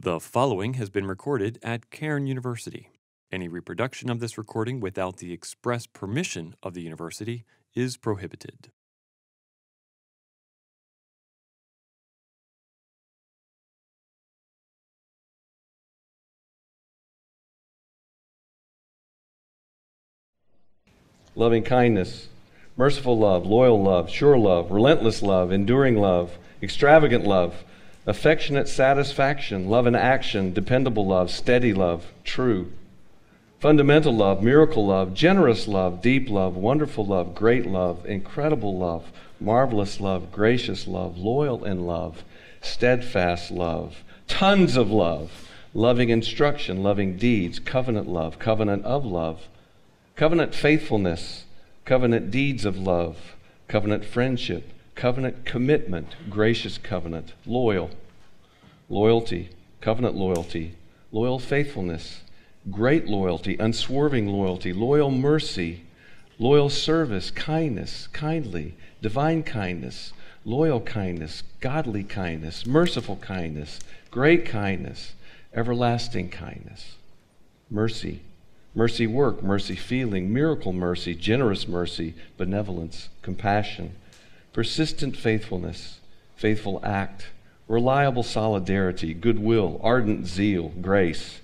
The following has been recorded at Cairn University. Any reproduction of this recording without the express permission of the university is prohibited. loving kindness, merciful love, loyal love, sure love, relentless love, enduring love, extravagant love, affectionate satisfaction, love in action, dependable love, steady love, true, fundamental love, miracle love, generous love, deep love, wonderful love, great love, incredible love, marvelous love, gracious love, loyal in love, steadfast love, tons of love, loving instruction, loving deeds, covenant love, covenant of love covenant faithfulness, covenant deeds of love, covenant friendship, covenant commitment, gracious covenant, loyal, loyalty, covenant loyalty, loyal faithfulness, great loyalty, unswerving loyalty, loyal mercy, loyal service, kindness, kindly, divine kindness, loyal kindness, godly kindness, merciful kindness, great kindness, everlasting kindness, mercy, mercy work, mercy feeling, miracle mercy, generous mercy, benevolence, compassion, persistent faithfulness, faithful act, reliable solidarity, goodwill, ardent zeal, grace,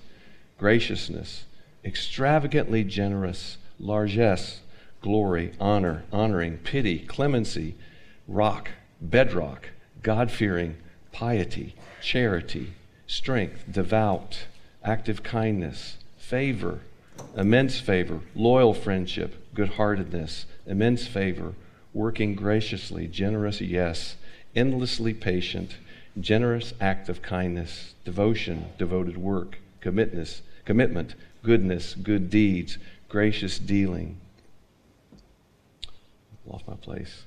graciousness, extravagantly generous, largesse, glory, honor, honoring, pity, clemency, rock, bedrock, God fearing, piety, charity, strength, devout, active kindness, favor, immense favor, loyal friendship, good heartedness, immense favor, working graciously, generous, yes, endlessly patient, generous act of kindness, devotion, devoted work, commitness, commitment, goodness, good deeds, gracious dealing. Lost my place.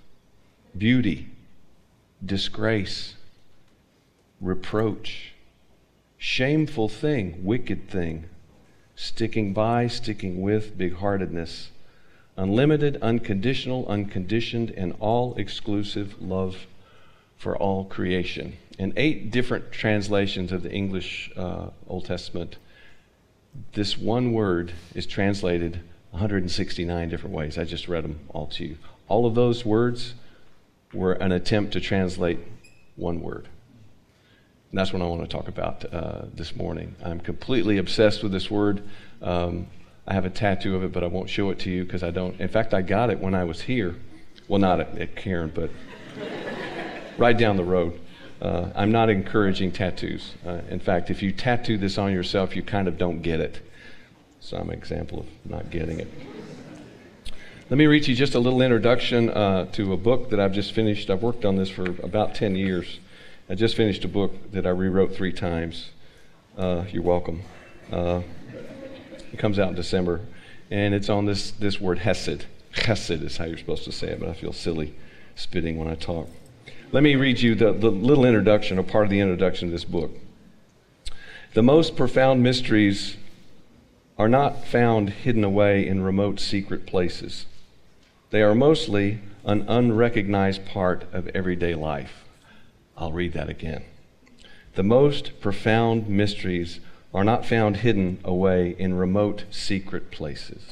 Beauty, disgrace, reproach, shameful thing, wicked thing, sticking by, sticking with, big heartedness, unlimited, unconditional, unconditioned, and all exclusive love for all creation. In eight different translations of the English uh, Old Testament, this one word is translated 169 different ways. I just read them all to you. All of those words were an attempt to translate one word. And that's what I want to talk about uh, this morning. I'm completely obsessed with this word. Um, I have a tattoo of it, but I won't show it to you because I don't. In fact, I got it when I was here. Well, not at, at Cairn, but right down the road. Uh, I'm not encouraging tattoos. Uh, in fact, if you tattoo this on yourself, you kind of don't get it. So I'm an example of not getting it. Let me read you just a little introduction uh, to a book that I've just finished. I've worked on this for about 10 years. I just finished a book that I rewrote three times. Uh, you're welcome. It comes out in December, and it's on this, this word hesed. Hesed is how you're supposed to say it, but I feel silly spitting when I talk. Let me read you the, the little introduction, a part of the introduction to this book. The most profound mysteries are not found hidden away in remote secret places. They are mostly an unrecognized part of everyday life. I'll read that again. The most profound mysteries are not found hidden away in remote, secret places.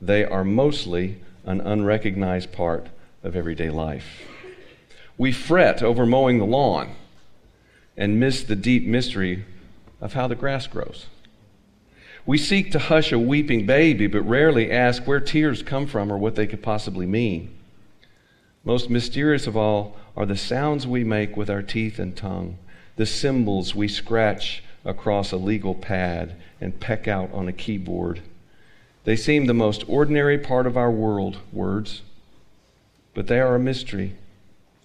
They are mostly an unrecognized part of everyday life. We fret over mowing the lawn and miss the deep mystery of how the grass grows. We seek to hush a weeping baby, but rarely ask where tears come from or what they could possibly mean. Most mysterious of all are the sounds we make with our teeth and tongue, the symbols we scratch across a legal pad and peck out on a keyboard. They seem the most ordinary part of our world, words, but they are a mystery.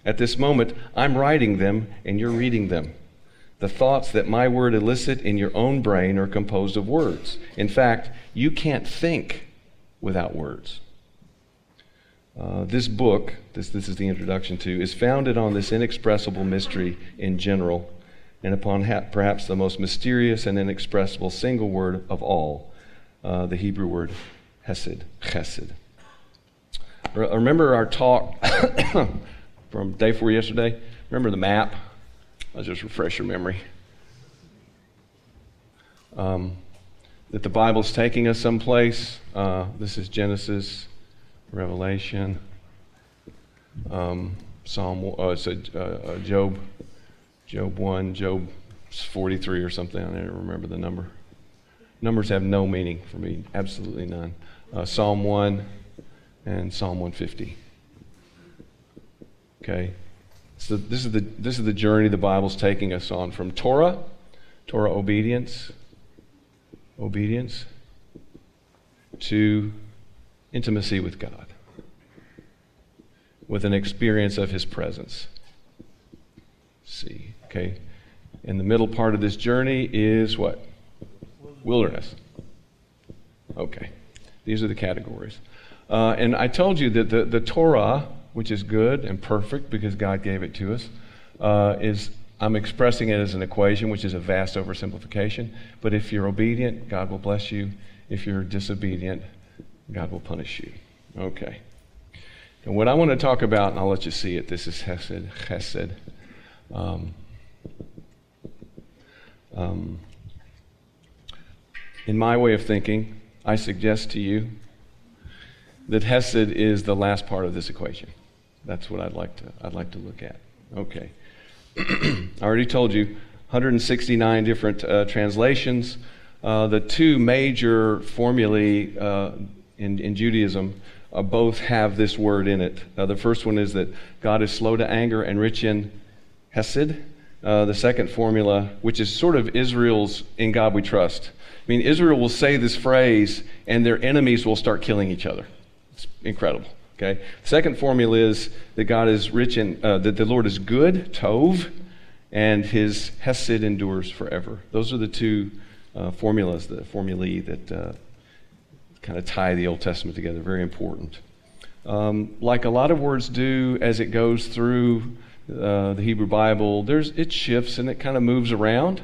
At this moment, I'm writing them and you're reading them. The thoughts that my word elicit in your own brain are composed of words. In fact, you can't think without words. Uh, this book, this, this is the introduction to, is founded on this inexpressible mystery in general and upon ha- perhaps the most mysterious and inexpressible single word of all, uh, the Hebrew word hesed, chesed. Re- remember our talk from day four yesterday? Remember the map? I'll just refresh your memory. um, that the Bible's taking us someplace. Uh, this is Genesis, Revelation, um, Psalm, uh, it's a, uh, Job, Job 1, Job 43 or something. I don't remember the number. Numbers have no meaning for me, absolutely none. Uh, Psalm 1 and Psalm 150. Okay? So this is, the, this is the journey the Bible's taking us on from Torah, Torah obedience, obedience, to intimacy with God, with an experience of His presence. See, okay? And the middle part of this journey is what? Wilderness. Okay. These are the categories. Uh, and I told you that the, the Torah, which is good and perfect because God gave it to us, uh, is I'm expressing it as an equation, which is a vast oversimplification. But if you're obedient, God will bless you. If you're disobedient, God will punish you. Okay. And what I want to talk about, and I'll let you see it, this is Hesed. Hesed. Um, um, in my way of thinking, I suggest to you that Hesed is the last part of this equation. That's what I'd like to, I'd like to look at. Okay. I already told you 169 different uh, translations. Uh, the two major formulae uh, in, in, Judaism uh, both have this word in it. Uh, the first one is that God is slow to anger and rich in Hesed. Uh, the second formula, which is sort of Israel's in God we trust. I mean, Israel will say this phrase and their enemies will start killing each other. It's incredible. Okay. Second formula is that God is rich in, uh, that the Lord is good, Tov, and his Hesed endures forever. Those are the two uh, formulas, the formulae that uh, kind of tie the Old Testament together. Very important. Um, like a lot of words do as it goes through uh, the Hebrew Bible, there's, it shifts and it kind of moves around.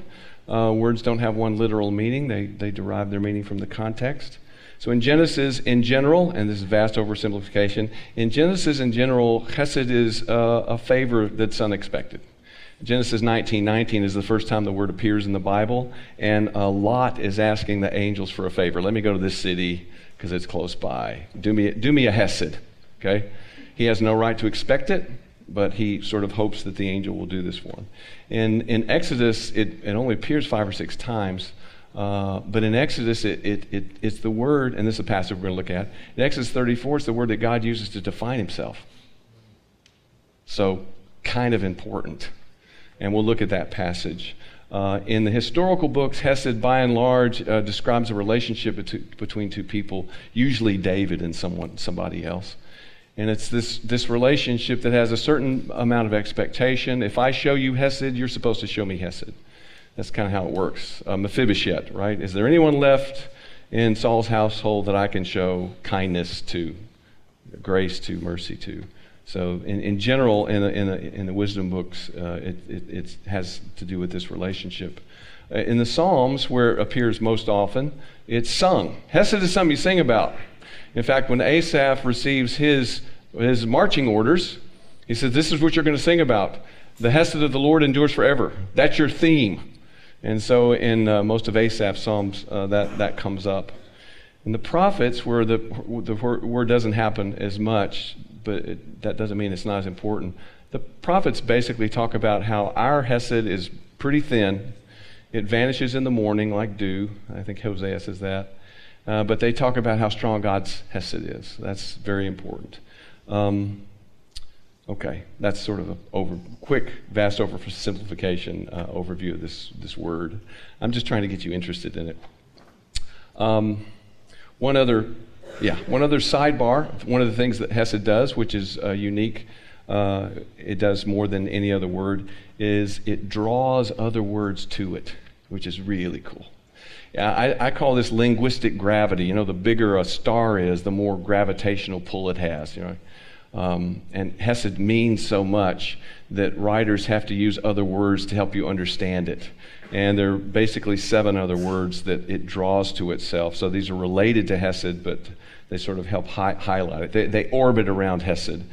Uh, words don't have one literal meaning, they, they derive their meaning from the context. So in Genesis, in general, and this is vast oversimplification, in Genesis in general, chesed is uh, a favor that's unexpected. Genesis 19 19 is the first time the word appears in the Bible, and Lot is asking the angels for a favor. Let me go to this city because it's close by. Do me, do me a hesed. Okay? He has no right to expect it, but he sort of hopes that the angel will do this for him. In, in Exodus, it, it only appears five or six times. Uh, but in Exodus, it, it, it, it's the word, and this is a passage we're going to look at. In Exodus 34, it's the word that God uses to define himself. So, kind of important. And we'll look at that passage. Uh, in the historical books, Hesed, by and large, uh, describes a relationship between two people, usually David and someone, somebody else. And it's this, this relationship that has a certain amount of expectation. If I show you Hesed, you're supposed to show me Hesed. That's kind of how it works. Uh, Mephibosheth, right? Is there anyone left in Saul's household that I can show kindness to, grace to, mercy to? So, in, in general, in the, in, the, in the wisdom books, uh, it, it, it, has to do with this relationship. Uh, in the Psalms, where it appears most often, it's sung. Hesed is something you sing about. In fact, when Asaph receives his, his marching orders, he says, This is what you're going to sing about. The Hesed of the Lord endures forever. That's your theme. And so in uh, most of Asaph's Psalms, uh, that, that comes up. And the prophets, where the, the word doesn't happen as much, but it, that doesn't mean it's not as important, the prophets basically talk about how our Hesed is pretty thin. It vanishes in the morning like dew. I think Hosea says that. Uh, but they talk about how strong God's Hesed is. That's very important. Um, Okay, that's sort of a over, quick, vast oversimplification uh, overview of this, this word. I'm just trying to get you interested in it. Um, one other, yeah, one other sidebar. One of the things that Hesed does, which is uh, unique, uh, it does more than any other word, is it draws other words to it, which is really cool. I, I, call this linguistic gravity. You know, the bigger a star is, the more gravitational pull it has. You know, um, and Hesed means so much that writers have to use other words to help you understand it. And there are basically seven other words that it draws to itself. So these are related to Hesed, but they sort of help hi- highlight it. They, they, orbit around Hesed.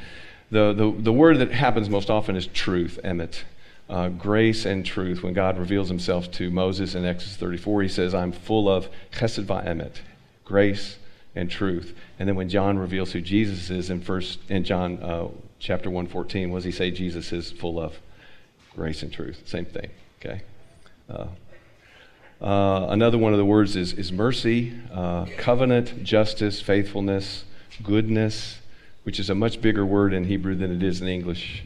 The, the, the word that happens most often is truth, emet. Uh, grace and truth. When God reveals himself to Moses in Exodus 34, he says, I'm full of chesed va'emet, grace and truth. And then when John reveals who Jesus is in first in John uh, chapter 114, what does he say Jesus is full of? Grace and truth. Same thing. Okay. Uh, uh, another one of the words is, is mercy, uh, covenant, justice, faithfulness, goodness, which is a much bigger word in Hebrew than it is in English.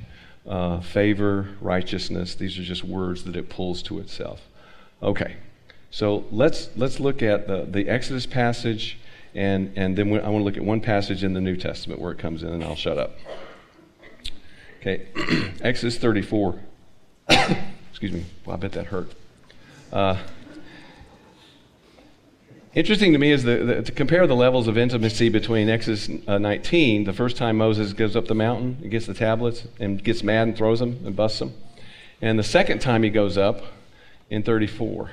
Uh, favor, righteousness. These are just words that it pulls to itself. Okay, so let's let's look at the, the Exodus passage, and and then I want to look at one passage in the New Testament where it comes in, and I'll shut up. Okay, Exodus 34. Excuse me. Well, I bet that hurt. Uh, Interesting to me is the, the, to compare the levels of intimacy between Exodus uh, 19, the first time Moses goes up the mountain and gets the tablets and gets mad and throws them and busts them, and the second time he goes up in 34.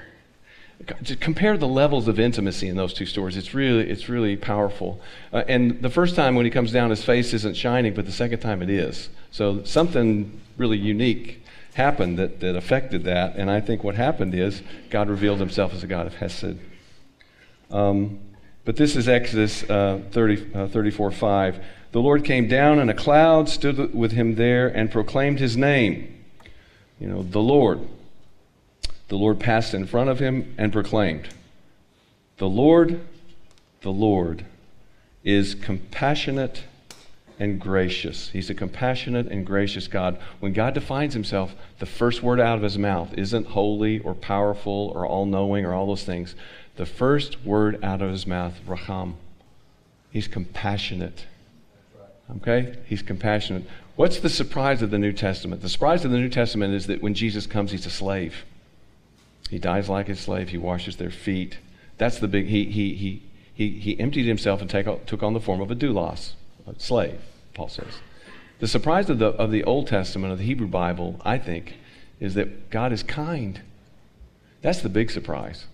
To compare the levels of intimacy in those two stories, it's really, it's really powerful. Uh, and the first time when he comes down, his face isn't shining, but the second time it is. So something really unique happened that, that affected that. And I think what happened is God revealed himself as a God of Hesed. Um, but this is Exodus uh, 30, uh, 34 5. The Lord came down in a cloud, stood with him there, and proclaimed his name. You know, the Lord. The Lord passed in front of him and proclaimed, The Lord, the Lord, is compassionate and gracious. He's a compassionate and gracious God. When God defines himself, the first word out of his mouth isn't holy or powerful or all knowing or all those things the first word out of his mouth, Raham. He's compassionate. Okay? He's compassionate. What's the surprise of the New Testament? The surprise of the New Testament is that when Jesus comes, he's a slave. He dies like a slave. He washes their feet. That's the big, he, he, he, he, he emptied himself and take, took on the form of a doulos, a slave, Paul says. The surprise of the, of the Old Testament, of the Hebrew Bible, I think, is that God is kind. That's the big surprise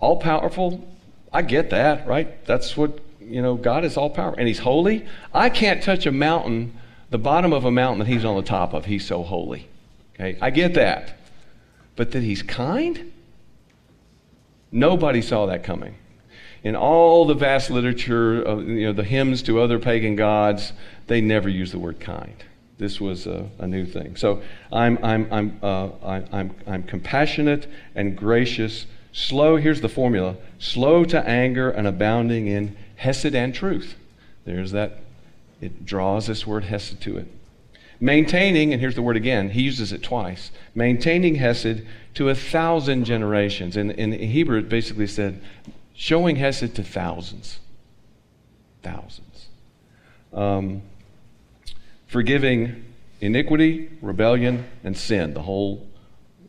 all powerful. I get that, right? That's what, you know, God is all powerful and He's holy. I can't touch a mountain, the bottom of a mountain that He's on the top of. He's so holy. Okay? I get that. But that He's kind? Nobody saw that coming. In all the vast literature of you know, the hymns to other pagan gods, they never use the word kind. This was a, a new thing. So I'm, I'm, I'm, uh, I, I'm, I'm compassionate and gracious Slow, here's the formula slow to anger and abounding in hesed and truth. There's that, it draws this word hesed to it. Maintaining, and here's the word again, he uses it twice maintaining hesed to a thousand generations. And in Hebrew, it basically said showing hesed to thousands. Thousands. Um, forgiving iniquity, rebellion, and sin, the whole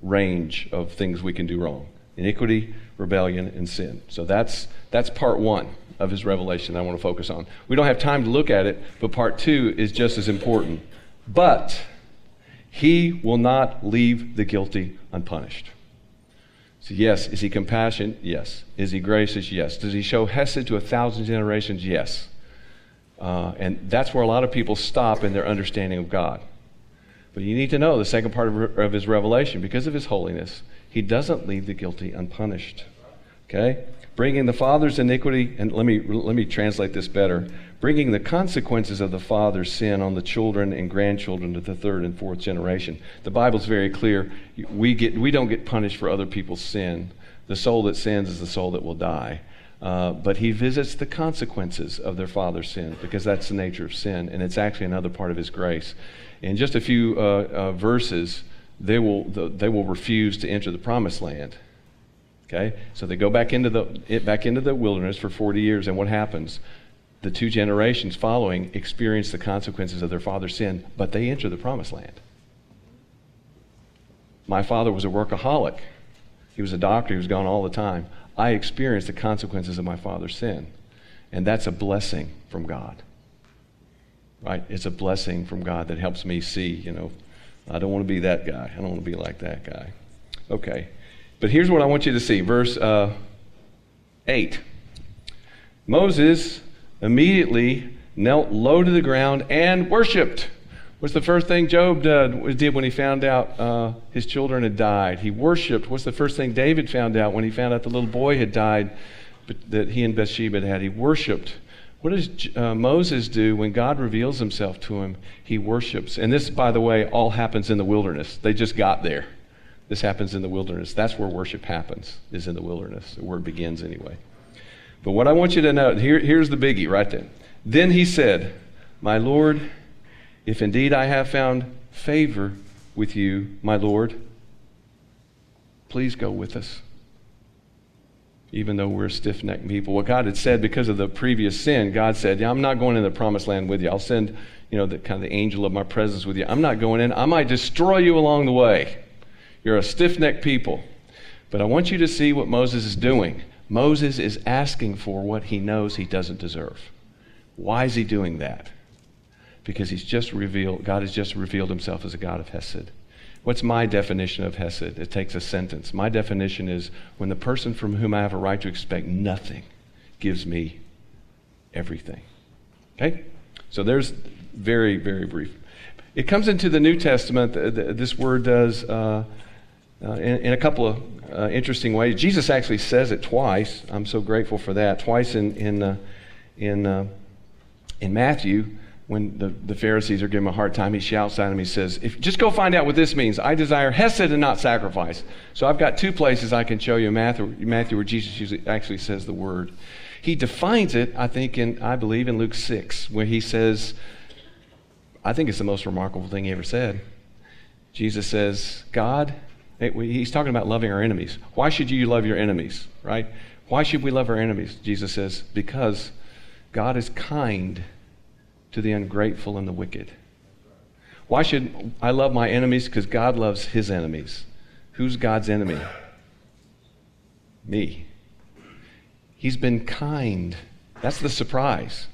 range of things we can do wrong iniquity, rebellion, and sin. So that's, that's part one of his revelation I want to focus on. We don't have time to look at it, but part two is just as important. But he will not leave the guilty unpunished. So, yes, is he compassionate? Yes. Is he gracious? Yes. Does he show Hesed to a thousand generations? Yes. Uh, and that's where a lot of people stop in their understanding of God. But you need to know the second part of, of his revelation because of his holiness he doesn't leave the guilty unpunished. Okay? Bringing the father's iniquity, and let me, let me translate this better bringing the consequences of the father's sin on the children and grandchildren to the third and fourth generation. The Bible's very clear. We, get, we don't get punished for other people's sin. The soul that sins is the soul that will die. Uh, but he visits the consequences of their father's sin because that's the nature of sin, and it's actually another part of his grace. In just a few uh, uh, verses, they will, they will refuse to enter the promised land. Okay? So they go back into, the, back into the wilderness for 40 years, and what happens? The two generations following experience the consequences of their father's sin, but they enter the promised land. My father was a workaholic. He was a doctor, he was gone all the time. I experienced the consequences of my father's sin. And that's a blessing from God. Right? It's a blessing from God that helps me see, you know, I don't want to be that guy. I don't want to be like that guy. Okay. But here's what I want you to see verse uh, 8. Moses immediately knelt low to the ground and worshiped. What's the first thing Job did, when he found out uh, his children had died? He worshiped. What's the first thing David found out when he found out the little boy had died that he and Bathsheba had had? He worshiped. What does uh, Moses do when God reveals himself to him? He worships. And this, by the way, all happens in the wilderness. They just got there. This happens in the wilderness. That's where worship happens, is in the wilderness, where it begins anyway. But what I want you to know here, here's the biggie right there. Then he said, My Lord, if indeed I have found favor with you, my Lord, please go with us even though we're stiff necked people. What God had said because of the previous sin, God said, Yeah, I'm not going in the promised land with you. I'll send, you know, the kind of the angel of my presence with you. I'm not going in. I might destroy you along the way. You're a stiff necked people. But I want you to see what Moses is doing. Moses is asking for what he knows he doesn't deserve. Why is he doing that? Because he's just revealed, God has just revealed himself as a God of Hesed. What's my definition of Hesed? It takes a sentence. My definition is when the person from whom I have a right to expect nothing gives me everything. Okay? So there's very, very brief. It comes into the New Testament. This word does uh, uh, in, a couple of uh, interesting ways. Jesus actually says it twice. I'm so grateful for that. Twice in in uh, in uh, in Matthew when the, the Pharisees are giving him a hard time, he shouts at him. He says, if, Just go find out what this means. I desire Hesed and not sacrifice. So I've got two places I can show you in Matthew, Matthew where Jesus actually says the word. He defines it, I think, in, I believe, in Luke 6, where he says, I think it's the most remarkable thing he ever said. Jesus says, God, he's talking about loving our enemies. Why should you love your enemies, right? Why should we love our enemies? Jesus says, because God is kind to the ungrateful and the wicked. Why should I love my enemies? Because God loves his enemies. Who's God's enemy? Me. He's been kind. That's the surprise.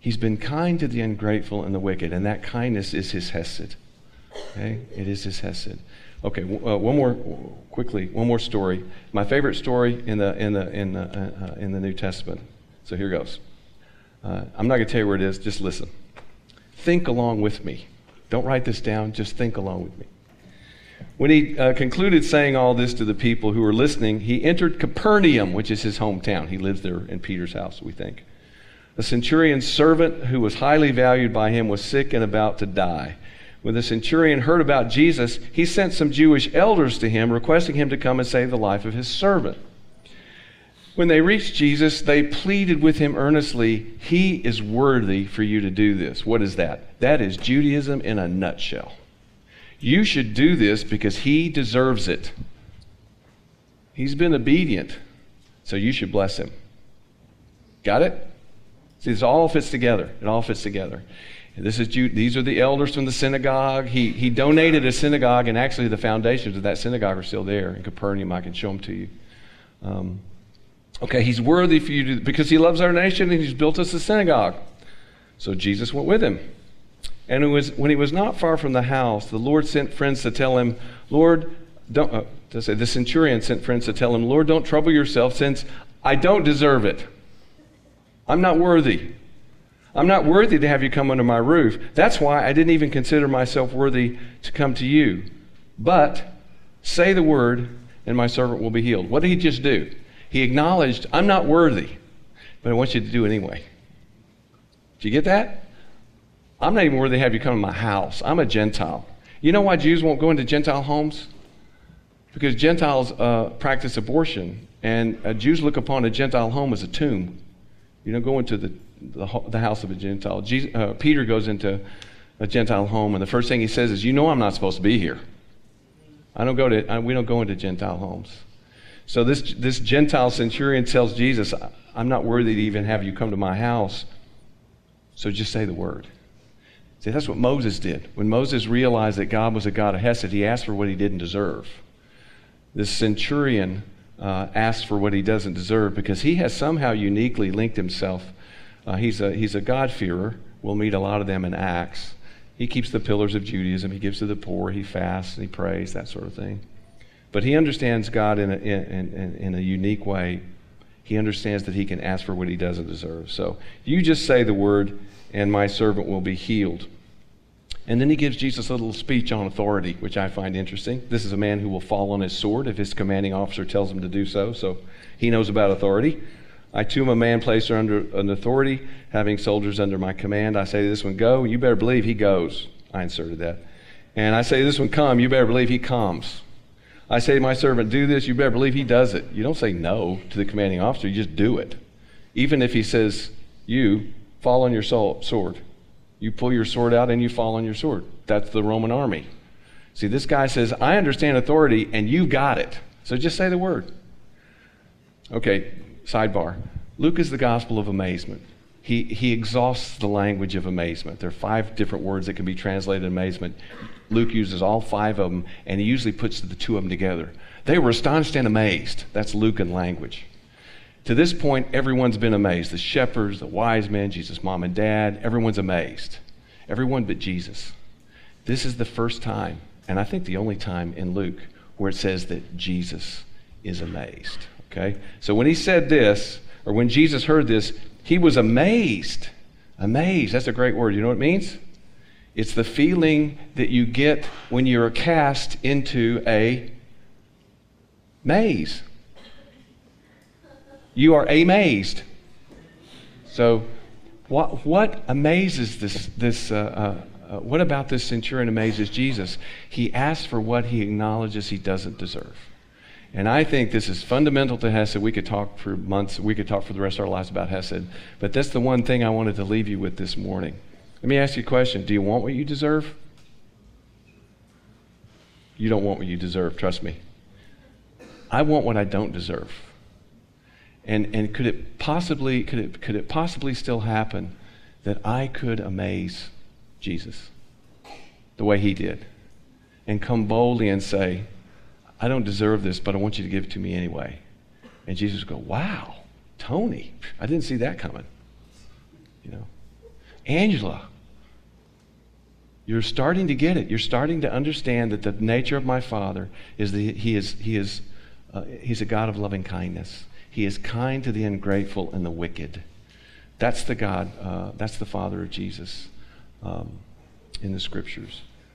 He's been kind to the ungrateful and the wicked, and that kindness is his hesed. Okay? It is his hesed. Okay, uh, one more quickly. One more story. My favorite story in the in the in the uh, uh in the New Testament. So here goes. Uh, I'm not going to tell you where it is, just listen. Think along with me. Don't write this down, just think along with me. When he uh, concluded saying all this to the people who were listening, he entered Capernaum, which is his hometown. He lives there in Peter's house, we think. A centurion's servant who was highly valued by him was sick and about to die. When the centurion heard about Jesus, he sent some Jewish elders to him, requesting him to come and save the life of his servant. When they reached Jesus, they pleaded with him earnestly, He is worthy for you to do this. What is that? That is Judaism in a nutshell. You should do this because he deserves it. He's been obedient, so you should bless him. Got it? See, this all fits together. It all fits together. This is Jude, these are the elders from the synagogue. He, he donated a synagogue, and actually the foundations of that synagogue are still there in Capernaum. I can show them to you. Um, Okay, he's worthy for you to, because he loves our nation and he's built us a synagogue. So Jesus went with him. And it was, when he was not far from the house, the Lord sent friends to tell him, Lord, don't, uh, to say, the centurion sent friends to tell him, Lord, don't trouble yourself since I don't deserve it. I'm not worthy. I'm not worthy to have you come under my roof. That's why I didn't even consider myself worthy to come to you. But say the word, and my servant will be healed. What did he just do? He acknowledged, I'm not worthy, but I want you to do it anyway. Do you get that? I'm not even worthy to have you come to my house. I'm a Gentile. You know why Jews won't go into Gentile homes? Because Gentiles uh, practice abortion, and uh, Jews look upon a Gentile home as a tomb. You don't go into the, the, the house of a Gentile. Jesus, uh, Peter goes into a Gentile home, and the first thing he says is, "You know I'm not supposed to be here. I don't go to. I, we don't go into Gentile homes." So this, this Gentile centurion tells Jesus, I'm not worthy to even have you come to my house. So just say the word. See, that's what Moses did. When Moses realized that God was a God of Hesed, he asked for what he didn't deserve. This centurion uh, asked for what he doesn't deserve because he has somehow uniquely linked himself. Uh, he's, a, he's a God-fearer. We'll meet a lot of them in Acts. He keeps the pillars of Judaism. He gives to the poor. He fasts and he prays, that sort of thing. But he understands God in a, in, in, in a unique way. He understands that he can ask for what he doesn't deserve. So you just say the word, and my servant will be healed. And then he gives Jesus a little speech on authority, which I find interesting. This is a man who will fall on his sword if his commanding officer tells him to do so, so he knows about authority. I too am a man placed under an authority, having soldiers under my command. I say to this one, go, you better believe he goes. I inserted that. And I say to this one, come, you better believe he comes. I say to my servant, do this, you better believe he does it. You don't say no to the commanding officer, you just do it. Even if he says, you fall on your sword. You pull your sword out and you fall on your sword. That's the Roman army. See, this guy says, I understand authority and you've got it. So just say the word. Okay, sidebar. Luke is the gospel of amazement. He, he exhausts the language of amazement. There are five different words that can be translated amazement. Luke uses all five of them, and he usually puts the two of them together. They were astonished and amazed. That's Lucan language. To this point, everyone's been amazed. The shepherds, the wise men, Jesus' mom and dad, everyone's amazed. Everyone but Jesus. This is the first time, and I think the only time in Luke, where it says that Jesus is amazed. Okay? So when he said this, or when Jesus heard this, he was amazed. Amazed. That's a great word. You know what it means? It's the feeling that you get when you're cast into a maze you are amazed. So, what, what amazes this, this uh, uh, uh, what about this centurion amazes Jesus? He asks for what he acknowledges he doesn't deserve. And I think this is fundamental to Hesed. We could talk for months, we could talk for the rest of our lives about Hesed. But that's the one thing I wanted to leave you with this morning. Let me ask you a question Do you want what you deserve? You don't want what you deserve, trust me. I want what I don't deserve. And, and could it possibly could it, could it possibly still happen that I could amaze Jesus the way he did and come boldly and say, I don't deserve this, but I want you to give it to me anyway. And Jesus would go, Wow, Tony, I didn't see that coming. You know. Angela, you're starting to get it. You're starting to understand that the nature of my Father is that he is, he is uh, he's a God of loving kindness. He is kind to the ungrateful and the wicked. That's the God, uh, that's the Father of Jesus um, in the scriptures.